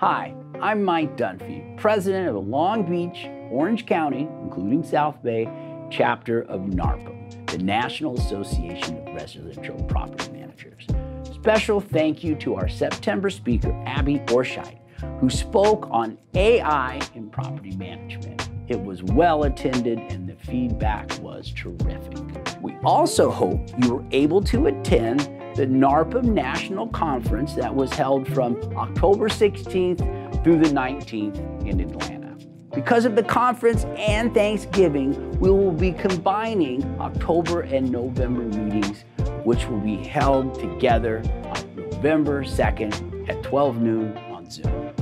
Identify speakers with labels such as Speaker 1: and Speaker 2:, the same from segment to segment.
Speaker 1: Hi, I'm Mike Dunfee, president of the Long Beach, Orange County, including South Bay, chapter of NARPM, the National Association of Residential Property Managers. Special thank you to our September speaker, Abby Orscheid, who spoke on AI in property management. It was well attended and the feedback was terrific. We also hope you were able to attend the NARPM National Conference that was held from October 16th through the 19th in Atlanta. Because of the conference and Thanksgiving, we will be combining October and November meetings, which will be held together on November 2nd at 12 noon on Zoom.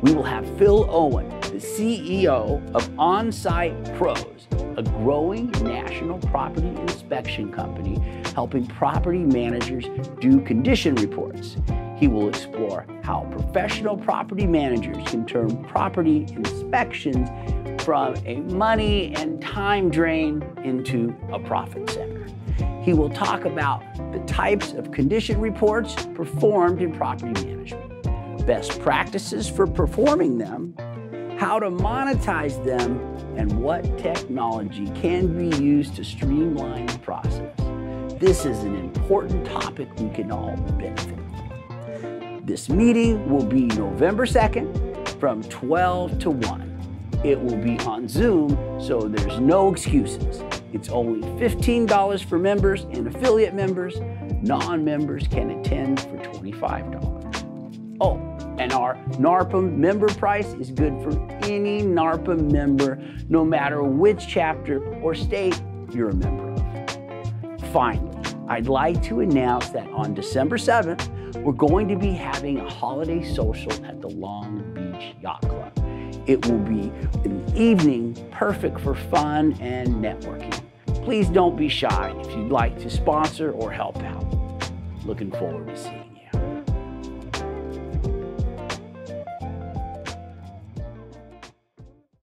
Speaker 1: We will have Phil Owen, the CEO of OnSightPROS, a growing national property inspection company helping property managers do condition reports. He will explore how professional property managers can turn property inspections from a money and time drain into a profit center. He will talk about the types of condition reports performed in property management, best practices for performing them, how to monetize them, and what technology can be used to streamline the process. This is an important topic we can all benefit from. This meeting will be November 2nd from 12 to 1. It will be on Zoom, so there's no excuses. It's only $15 for members and affiliate members. Non-members can attend for $25. Oh, and our NARPM member price is good for any NARPM member, no matter which chapter or state you're a member of. Finally, I'd like to announce that on December 7th, we're going to be having a holiday social at the Long Beach Yacht Club. It will be an evening perfect for fun and networking. Please don't be shy if you'd like to sponsor or help out. Looking forward to seeing you.